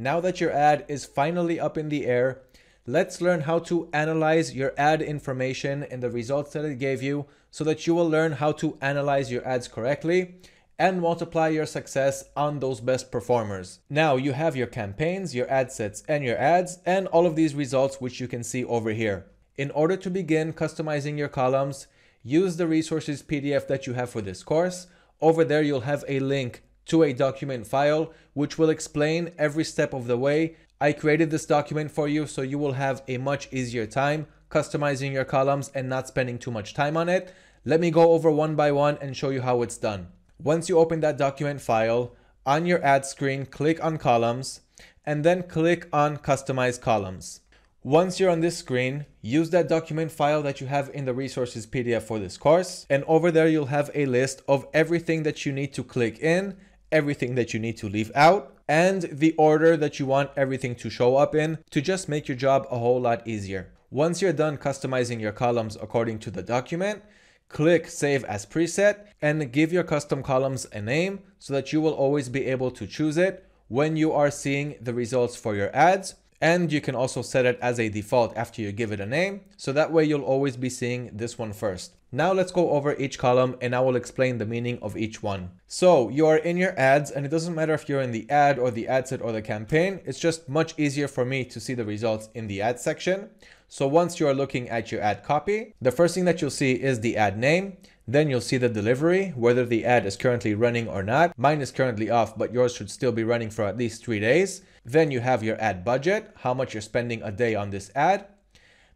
Now that your ad is finally up in the air, let's learn how to analyze your ad information and the results that it gave you so that you will learn how to analyze your ads correctly and multiply your success on those best performers. Now you have your campaigns, your ad sets, and your ads, and all of these results which you can see over here. In order to begin customizing your columns, use the resources PDF that you have for this course. Over there, you'll have a link to a document file, which will explain every step of the way. I created this document for you so you will have a much easier time customizing your columns and not spending too much time on it. Let me go over one by one and show you how it's done. Once you open that document file, on your ad screen, click on columns and then click on customize columns. Once you're on this screen, use that document file that you have in the resources PDF for this course. And over there, you'll have a list of everything that you need to click in, everything that you need to leave out, and the order that you want everything to show up in to just make your job a whole lot easier. Once you're done customizing your columns according to the document, Click Save as Preset and give your custom columns a name so that you will always be able to choose it when you are seeing the results for your ads. And you can also set it as a default after you give it a name. So that way you'll always be seeing this one first. Now let's go over each column and I will explain the meaning of each one. So you are in your ads and it doesn't matter if you're in the ad or the ad set or the campaign. It's just much easier for me to see the results in the ad section. So once you are looking at your ad copy, the first thing that you'll see is the ad name. Then you'll see the delivery, whether the ad is currently running or not. Mine is currently off, but yours should still be running for at least three days. Then you have your ad budget, how much you're spending a day on this ad.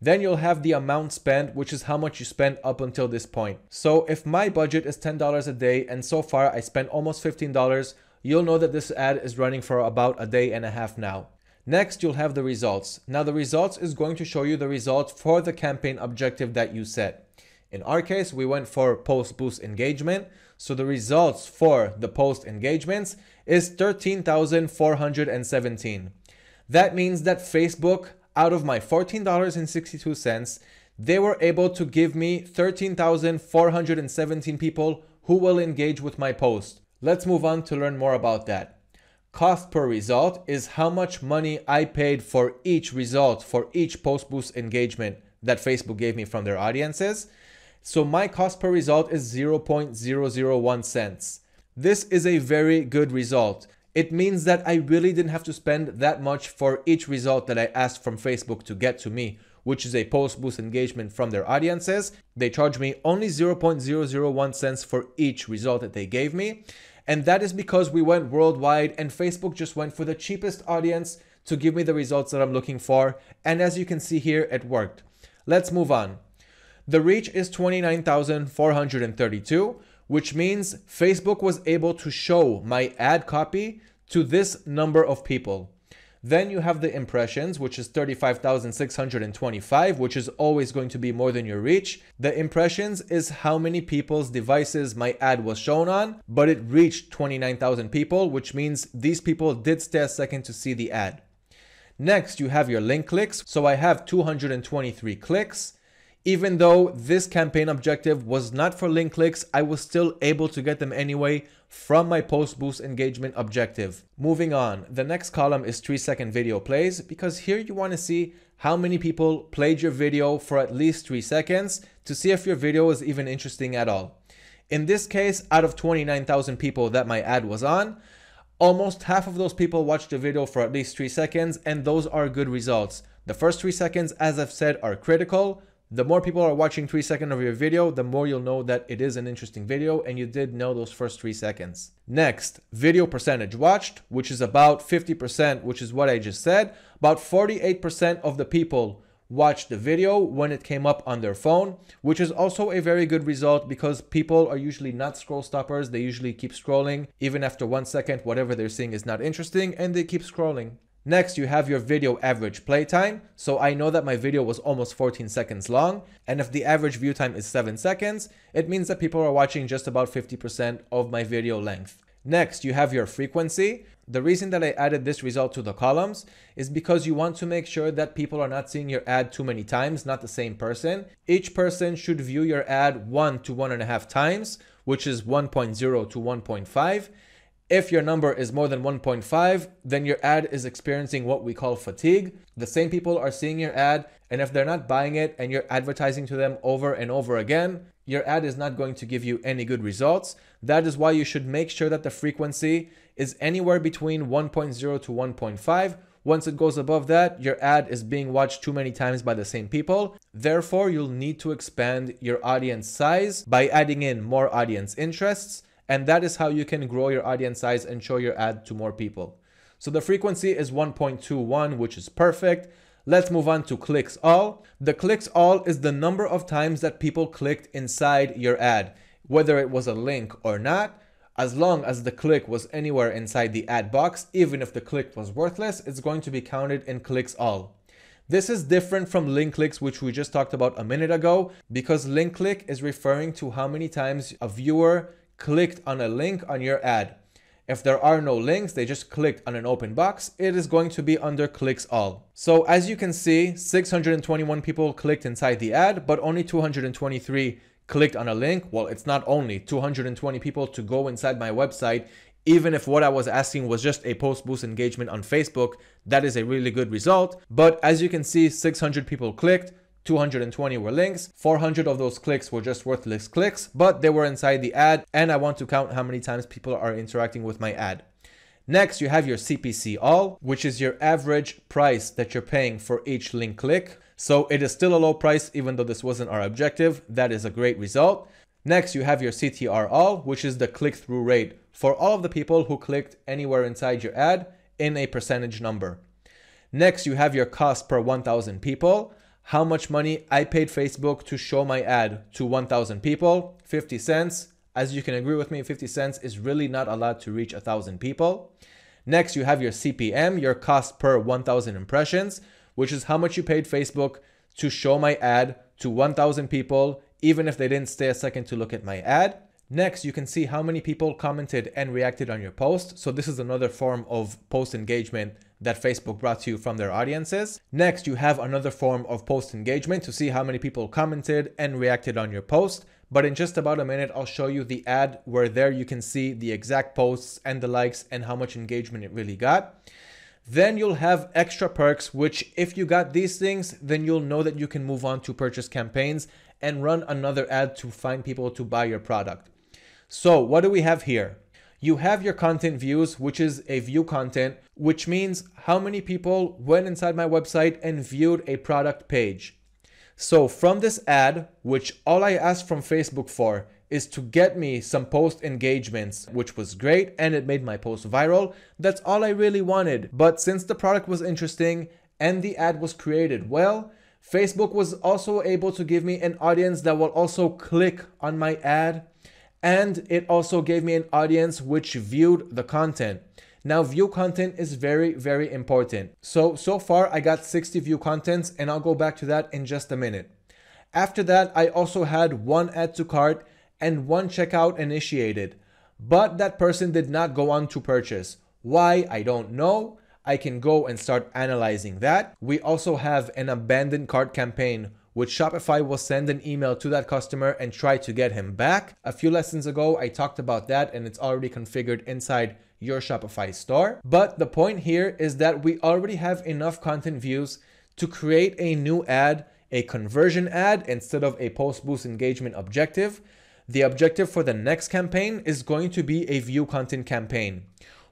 Then you'll have the amount spent, which is how much you spent up until this point. So if my budget is $10 a day and so far I spent almost $15, you'll know that this ad is running for about a day and a half now. Next, you'll have the results. Now the results is going to show you the results for the campaign objective that you set. In our case, we went for post boost engagement. So the results for the post engagements is 13,417. That means that Facebook, out of my $14.62, they were able to give me 13,417 people who will engage with my post. Let's move on to learn more about that cost per result is how much money I paid for each result, for each post boost engagement that Facebook gave me from their audiences. So my cost per result is 0.001 cents. This is a very good result. It means that I really didn't have to spend that much for each result that I asked from Facebook to get to me, which is a post boost engagement from their audiences. They charge me only 0.001 cents for each result that they gave me. And that is because we went worldwide and Facebook just went for the cheapest audience to give me the results that I'm looking for. And as you can see here, it worked. Let's move on. The reach is 29,432, which means Facebook was able to show my ad copy to this number of people. Then you have the impressions, which is 35,625, which is always going to be more than your reach. The impressions is how many people's devices my ad was shown on, but it reached 29,000 people, which means these people did stay a second to see the ad. Next, you have your link clicks. So I have 223 clicks. Even though this campaign objective was not for link clicks, I was still able to get them anyway from my post boost engagement objective. Moving on, the next column is 3 second video plays because here you want to see how many people played your video for at least 3 seconds to see if your video is even interesting at all. In this case, out of 29,000 people that my ad was on, almost half of those people watched the video for at least 3 seconds and those are good results. The first 3 seconds, as I've said, are critical, the more people are watching three seconds of your video, the more you'll know that it is an interesting video and you did know those first three seconds. Next, video percentage watched, which is about 50%, which is what I just said. About 48% of the people watched the video when it came up on their phone, which is also a very good result because people are usually not scroll stoppers. They usually keep scrolling even after one second, whatever they're seeing is not interesting and they keep scrolling. Next, you have your video average playtime. So I know that my video was almost 14 seconds long. And if the average view time is 7 seconds, it means that people are watching just about 50% of my video length. Next, you have your frequency. The reason that I added this result to the columns is because you want to make sure that people are not seeing your ad too many times, not the same person. Each person should view your ad one to one and a half times, which is 1.0 to 1.5 If your number is more than 1.5, then your ad is experiencing what we call fatigue. The same people are seeing your ad, and if they're not buying it and you're advertising to them over and over again, your ad is not going to give you any good results. That is why you should make sure that the frequency is anywhere between 1.0 to 1.5. Once it goes above that, your ad is being watched too many times by the same people. Therefore, you'll need to expand your audience size by adding in more audience interests and that is how you can grow your audience size and show your ad to more people. So the frequency is 1.21, which is perfect. Let's move on to clicks all. The clicks all is the number of times that people clicked inside your ad, whether it was a link or not. As long as the click was anywhere inside the ad box, even if the click was worthless, it's going to be counted in clicks all. This is different from link clicks, which we just talked about a minute ago, because link click is referring to how many times a viewer clicked on a link on your ad. If there are no links, they just clicked on an open box, it is going to be under clicks all. So as you can see, 621 people clicked inside the ad, but only 223 clicked on a link. Well, it's not only 220 people to go inside my website, even if what I was asking was just a post boost engagement on Facebook, that is a really good result. But as you can see, 600 people clicked, 220 were links, 400 of those clicks were just worthless clicks, but they were inside the ad and I want to count how many times people are interacting with my ad. Next, you have your CPC all, which is your average price that you're paying for each link click. So it is still a low price, even though this wasn't our objective. That is a great result. Next, you have your CTR all, which is the click through rate for all of the people who clicked anywhere inside your ad in a percentage number. Next, you have your cost per 1,000 people how much money I paid Facebook to show my ad to 1,000 people, 50 cents. As you can agree with me, 50 cents is really not a lot to reach 1,000 people. Next, you have your CPM, your cost per 1,000 impressions, which is how much you paid Facebook to show my ad to 1,000 people, even if they didn't stay a second to look at my ad. Next, you can see how many people commented and reacted on your post. So this is another form of post engagement that Facebook brought to you from their audiences. Next, you have another form of post engagement to see how many people commented and reacted on your post. But in just about a minute, I'll show you the ad where there you can see the exact posts and the likes and how much engagement it really got. Then you'll have extra perks, which if you got these things, then you'll know that you can move on to purchase campaigns and run another ad to find people to buy your product. So what do we have here? You have your content views, which is a view content, which means how many people went inside my website and viewed a product page. So from this ad, which all I asked from Facebook for is to get me some post engagements, which was great and it made my post viral. That's all I really wanted. But since the product was interesting and the ad was created well, Facebook was also able to give me an audience that will also click on my ad and it also gave me an audience which viewed the content. Now view content is very, very important. So, so far I got 60 view contents and I'll go back to that in just a minute. After that, I also had one add to cart and one checkout initiated, but that person did not go on to purchase. Why? I don't know. I can go and start analyzing that. We also have an abandoned cart campaign which Shopify will send an email to that customer and try to get him back. A few lessons ago, I talked about that and it's already configured inside your Shopify store. But the point here is that we already have enough content views to create a new ad, a conversion ad instead of a post boost engagement objective. The objective for the next campaign is going to be a view content campaign.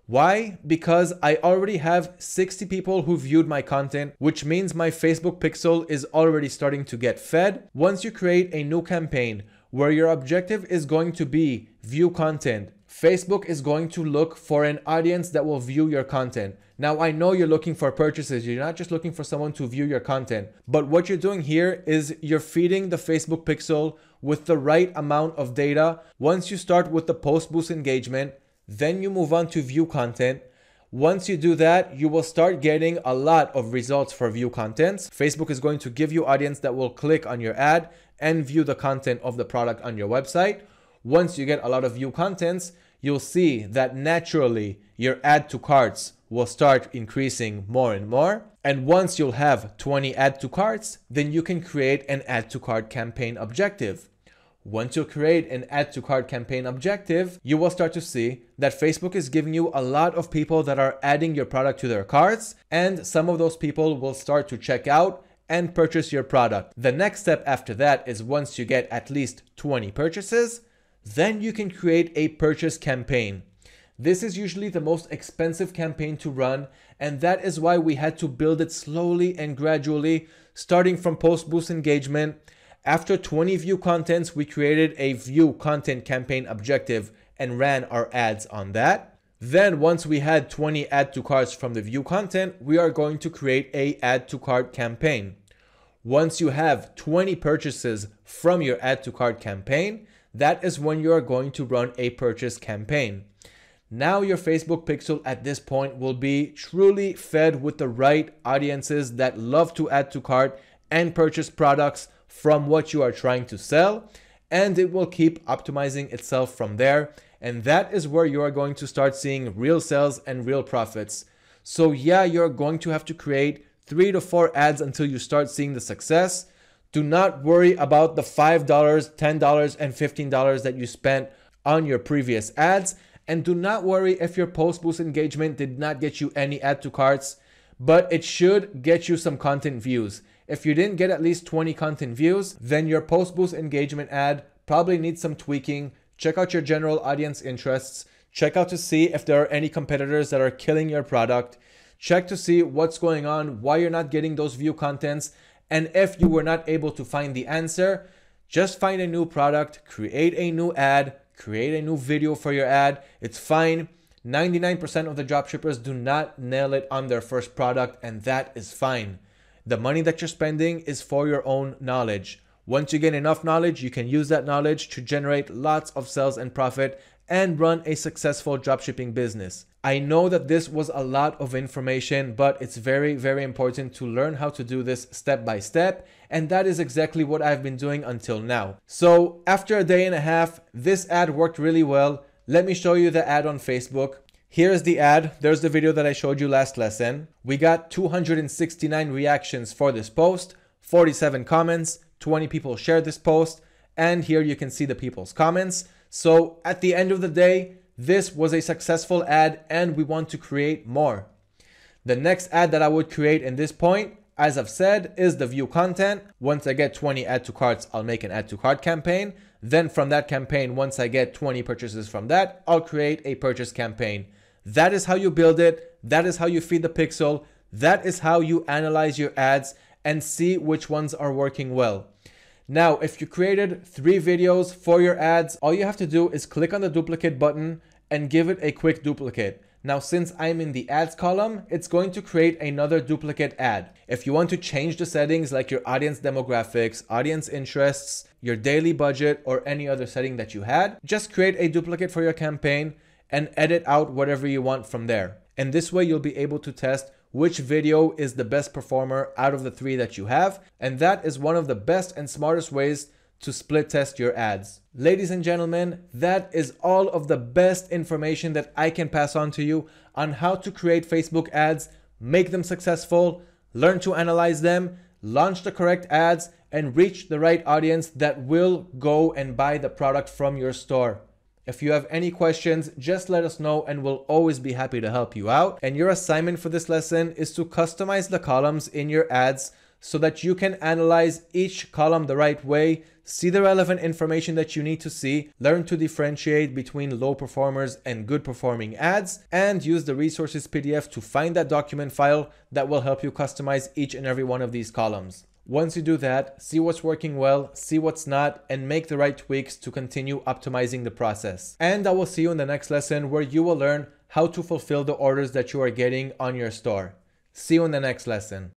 Why? Because I already have 60 people who viewed my content, which means my Facebook pixel is already starting to get fed. Once you create a new campaign where your objective is going to be view content, Facebook is going to look for an audience that will view your content. Now, I know you're looking for purchases. You're not just looking for someone to view your content. But what you're doing here is you're feeding the Facebook pixel with the right amount of data. Once you start with the post boost engagement, then you move on to view content. Once you do that, you will start getting a lot of results for view contents. Facebook is going to give you audience that will click on your ad and view the content of the product on your website. Once you get a lot of view contents, you'll see that naturally your add to carts will start increasing more and more. And once you'll have 20 add to carts, then you can create an add to cart campaign objective. Once you create an add to cart campaign objective, you will start to see that Facebook is giving you a lot of people that are adding your product to their carts, and some of those people will start to check out and purchase your product. The next step after that is once you get at least 20 purchases, then you can create a purchase campaign. This is usually the most expensive campaign to run, and that is why we had to build it slowly and gradually, starting from post boost engagement. After 20 view contents, we created a view content campaign objective and ran our ads on that. Then once we had 20 add to carts from the view content, we are going to create a add to cart campaign. Once you have 20 purchases from your add to cart campaign, that is when you are going to run a purchase campaign. Now your Facebook pixel at this point will be truly fed with the right audiences that love to add to cart and purchase products from what you are trying to sell and it will keep optimizing itself from there and that is where you are going to start seeing real sales and real profits. So yeah, you're going to have to create 3 to 4 ads until you start seeing the success do not worry about the $5, $10, and $15 that you spent on your previous ads. And do not worry if your post boost engagement did not get you any add to carts, but it should get you some content views. If you didn't get at least 20 content views, then your post boost engagement ad probably needs some tweaking. Check out your general audience interests. Check out to see if there are any competitors that are killing your product. Check to see what's going on, why you're not getting those view contents, and if you were not able to find the answer, just find a new product, create a new ad, create a new video for your ad. It's fine. 99% of the dropshippers do not nail it on their first product, and that is fine. The money that you're spending is for your own knowledge. Once you gain enough knowledge, you can use that knowledge to generate lots of sales and profit and run a successful dropshipping business. I know that this was a lot of information, but it's very, very important to learn how to do this step by step. And that is exactly what I've been doing until now. So after a day and a half, this ad worked really well. Let me show you the ad on Facebook. Here's the ad. There's the video that I showed you last lesson. We got 269 reactions for this post, 47 comments, 20 people shared this post, and here you can see the people's comments. So at the end of the day, this was a successful ad and we want to create more. The next ad that I would create in this point, as I've said, is the view content. Once I get 20 add to carts, I'll make an add to cart campaign. Then from that campaign, once I get 20 purchases from that, I'll create a purchase campaign. That is how you build it. That is how you feed the pixel. That is how you analyze your ads and see which ones are working well. Now, if you created three videos for your ads, all you have to do is click on the duplicate button and give it a quick duplicate. Now, since I'm in the ads column, it's going to create another duplicate ad. If you want to change the settings like your audience demographics, audience interests, your daily budget, or any other setting that you had, just create a duplicate for your campaign and edit out whatever you want from there. And this way you'll be able to test which video is the best performer out of the three that you have. And that is one of the best and smartest ways to split test your ads. Ladies and gentlemen, that is all of the best information that I can pass on to you on how to create Facebook ads, make them successful, learn to analyze them, launch the correct ads, and reach the right audience that will go and buy the product from your store. If you have any questions, just let us know and we'll always be happy to help you out. And your assignment for this lesson is to customize the columns in your ads so that you can analyze each column the right way, see the relevant information that you need to see, learn to differentiate between low performers and good performing ads, and use the resources PDF to find that document file that will help you customize each and every one of these columns. Once you do that, see what's working well, see what's not, and make the right tweaks to continue optimizing the process. And I will see you in the next lesson where you will learn how to fulfill the orders that you are getting on your store. See you in the next lesson.